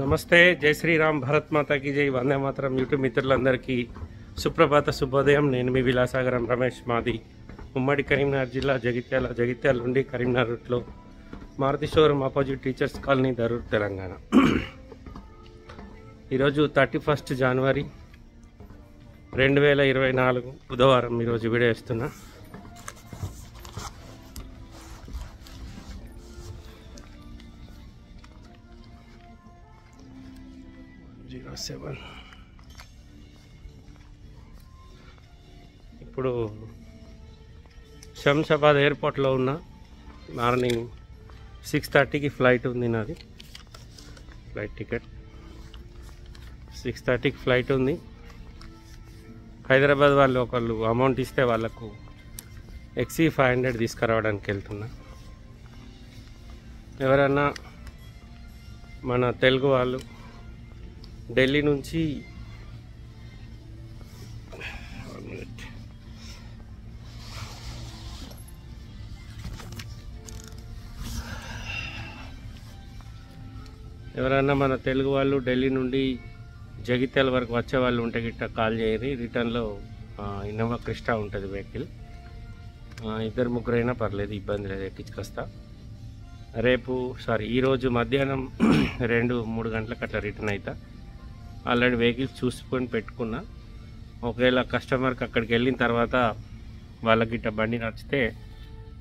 నమస్తే జై శ్రీరామ్ భరత్ మాతాకి జై వందే మాతరం యూట్యూబ్ మిత్రులందరికీ సుప్రభాత శుభోదయం. నేను మీ విలాసాగరం రమేష్ మాది. ఉమ్మడి కరీంనగర్ జిల్లా జగిత్యాల జగిత్యాల నుండి కరీంనగర్ రూట్లో Maruti showroom opposite teachers colony Darur Telangana. ఈరోజు థర్టీ ఫస్ట్ జనవరి రెండు వేల ఇరవై నాలుగు బుధవారం ఈరోజు వీడియో ఇస్తున్నా జీరో సెవెన్. ఇప్పుడు శంషాబాద్ ఎయిర్పోర్ట్లో ఉన్న మార్నింగ్ సిక్స్ థర్టీకి ఫ్లైట్ ఉంది నాది. Flight ticket. సిక్స్ థర్టీకి ఫ్లైట్ ఉంది. హైదరాబాద్ వాళ్ళు ఒకళ్ళు అమౌంట్ ఇస్తే వాళ్ళకు ఎక్సీ ఫైవ్ హండ్రెడ్ తీసుకురావడానికి వెళ్తున్నా. ఎవరన్నా మన తెలుగు వాళ్ళు ఢిల్లీ నుంచి ఎవరన్నా ఎవరైనా మన తెలుగు వాళ్ళు ఢిల్లీ నుండి జగిత్యాల వరకు వచ్చే వాళ్ళు ఉంటే గిట్ట కాల్ చేయరు రిటర్న్లో ఇన్నోవా క్రిస్టా ఉంటుంది వెహికల్. ఇద్దరు ముగ్గురైనా పర్లేదు ఇబ్బంది లేదు ఎక్కించుకొస్తా. రేపు సారీ ఈరోజు మధ్యాహ్నం రెండు మూడు గంటలకు అట్లా రిటర్న్ అవుతా ఆల్రెడీ వెహికల్స్ చూసుకొని పెట్టుకున్నా. ఒకవేళ కస్టమర్కి అక్కడికి వెళ్ళిన తర్వాత వాళ్ళకి ఇట్ట బండి నచ్చితే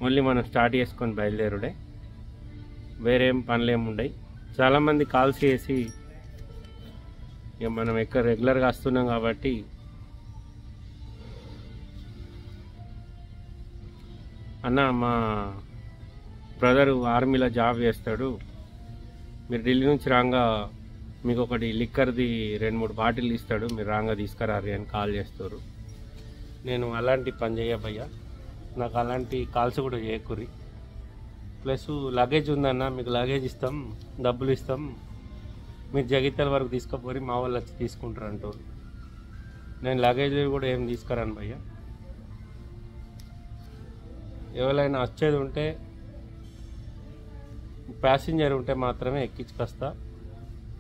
మళ్ళీ మనం స్టార్ట్ చేసుకొని బయలుదేరుడే. వేరేం పనులు ఏమి చాలామంది కాల్స్ చేసి ఇక మనం ఎక్కడ రెగ్యులర్గా వస్తున్నాం కాబట్టి అన్న మా బ్రదరు ఆర్మీలో జాబ్ చేస్తాడు. మీరు ఢిల్లీ నుంచి రాగా మీకు ఒకటి లిక్కర్ది రెండు మూడు బాటిల్ ఇస్తాడు మీరు రాగా తీసుకురారు అని కాల్ చేస్తారు. నేను అలాంటి పని చేయబయ్యా. నాకు అలాంటి కాల్స్ కూడా చేయకూరి ప్లస్ లగేజ్ ఉందన్న మీకు లగేజ్ ఇస్తాం డబ్బులు ఇస్తాం. మీరు జగిత్యాల వరకు తీసుకుపోయి మా వాళ్ళు వచ్చి తీసుకుంటారు అంటారు. నేను లగేజ్ కూడా ఏం తీసుకురాను భయ్య ఎవరైనా వచ్చేది ఉంటే ప్యాసింజర్ ఉంటే మాత్రమే ఎక్కించుకొస్తా.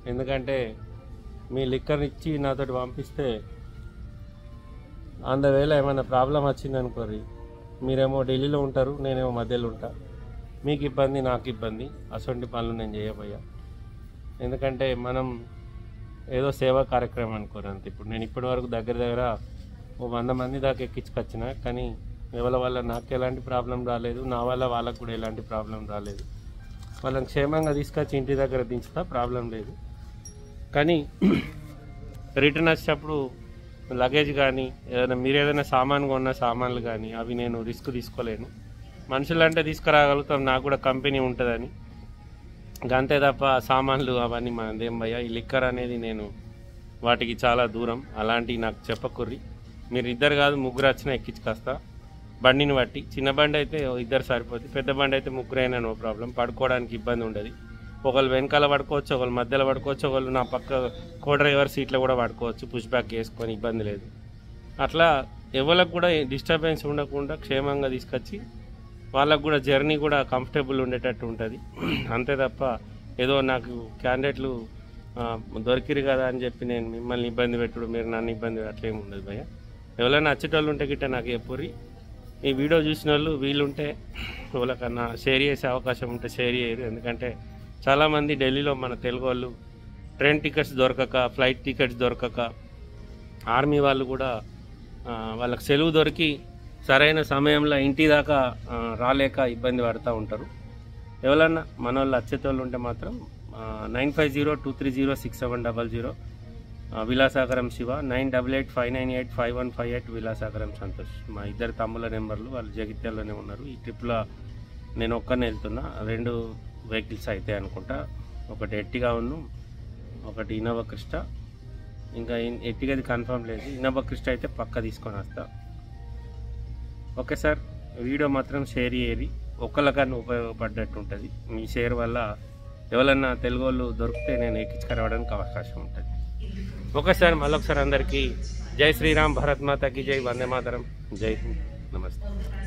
ఎందుకంటే మీ లిక్కర్ ఇచ్చి నాతోటి పంపిస్తే అందువేళ ఏమైనా ప్రాబ్లం వచ్చిందనుకోరి మీరేమో ఢిల్లీలో ఉంటారు నేనేమో మధ్యలో ఉంటా. మీకు ఇబ్బంది నాకు ఇబ్బంది. అసొంటి పనులు నేను చేయబోయా. ఎందుకంటే మనం ఏదో సేవా కార్యక్రమం అనుకోరు అంత. ఇప్పుడు నేను ఇప్పటి వరకు దగ్గర దగ్గర ఓ వంద మంది దాకా ఎక్కించుకొచ్చిన కానీ ఎవరి వల్ల నాకు ఎలాంటి ప్రాబ్లం రాలేదు నా వల్ల వాళ్ళకు కూడా ఎలాంటి ప్రాబ్లం రాలేదు. వాళ్ళని క్షేమంగా తీసుకొచ్చి ఇంటి దగ్గర దించుతా ప్రాబ్లం లేదు. కానీ రిటర్న్ వచ్చేటప్పుడు లగేజ్ కానీ ఏదైనా మీరు ఏదైనా సామాన్ కొన్న సామాన్లు కానీ అవి నేను రిస్క్ తీసుకోలేను. మనుషులంటే తీసుకురాగలుగుతాం నాకు కూడా కంపెనీ ఉంటుందని. అంతే తప్ప సామాన్లు అవన్నీ మనదేం భయ్యా ఈ లిక్కర్ అనేది నేను వాటికి చాలా దూరం అలాంటివి నాకు చెప్పకుర్రి. మీరు ఇద్దరు కాదు ముగ్గురు వచ్చినా ఎక్కించుకొస్తా. బండిని బట్టి చిన్న బండి అయితే ఇద్దరు సరిపోతుంది పెద్ద బండి అయితే ముగ్గురైనా నో ప్రాబ్లం పడుకోవడానికి ఇబ్బంది ఉండదు. ఒకళ్ళు వెనకాల పడుకోవచ్చు ఒకళ్ళు మధ్యలో పడుకోవచ్చు ఒకళ్ళు నా పక్క కో డ్రైవర్ సీట్లో కూడా పడుకోవచ్చు పుష్ బ్యాక్ వేసుకొని ఇబ్బంది లేదు. అట్లా ఎవరికి కూడా డిస్టర్బెన్స్ ఉండకుండా క్షేమంగా తీసుకొచ్చి వాళ్ళకు కూడా జర్నీ కూడా కంఫర్టబుల్ ఉండేటట్టు ఉంటుంది. అంతే తప్ప ఏదో నాకు క్యాండిడేట్లు దొరికిరు కదా అని చెప్పి నేను మిమ్మల్ని ఇబ్బంది పెట్టుడు మీరు నన్ను ఇబ్బంది అట్లేం ఉండదు భయ్య. ఎవరైనా వచ్చేటోళ్ళు ఉంటే గిట్ట నాకు ఎప్పురి ఈ వీడియో చూసిన వాళ్ళు వీళ్ళుంటే వాళ్ళకన్నా షేర్ చేసే అవకాశం ఉంటే షేర్ చేయరు. ఎందుకంటే చాలామంది ఢిల్లీలో మన తెలుగు వాళ్ళు ట్రైన్ టికెట్స్ దొరకక ఫ్లైట్ టికెట్స్ దొరకక ఆర్మీ వాళ్ళు కూడా వాళ్ళకి సెలవు దొరికి సరైన సమయంలో ఇంటి దాకా రాలేక ఇబ్బంది పడుతూ ఉంటారు. ఎవరన్నా మన వాళ్ళు అచ్చేతోళ్ళు ఉంటే మాత్రం nine five zero two three zero six seven double zero Vilasagaram Shiva nine double eight five nine eight five one five eight Vilasagaram Santosh. మా ఇద్దరు తమ్ముల నెంబర్లు వాళ్ళు జగిత్యాల్లోనే ఉన్నారు. ఈ ట్రిప్లో నేను ఒక్కనే వెళ్తున్నా. రెండు వెహికల్స్ అయితే అనుకుంటా. ఒకటి ఎట్టిగా ఉన్ను ఒకటి ఇన్నోవా క్రిస్టా. ఇంకా ఎట్టిగా ఎట్టిగది కన్ఫర్మ్ లేదు. ఇన్నోవా క్రిస్టా అయితే పక్క తీసుకొని వస్తా. ఓకే సార్ వీడియో మాత్రం షేర్ చేయరి ఒక్కళ్ళకన్నా ఉపయోగపడ్డట్టు ఉంటుంది. మీ షేర్ వల్ల ఎవరన్నా తెలుగు వాళ్ళు దొరికితే నేను ఎక్కించుకురావడానికి అవకాశం ఉంటుంది. ఓకే సార్ మళ్ళొకసారి అందరికీ జై శ్రీరామ్ భరత్ మాతకి జై వందే మాతరం. జై హింద్. నమస్తే.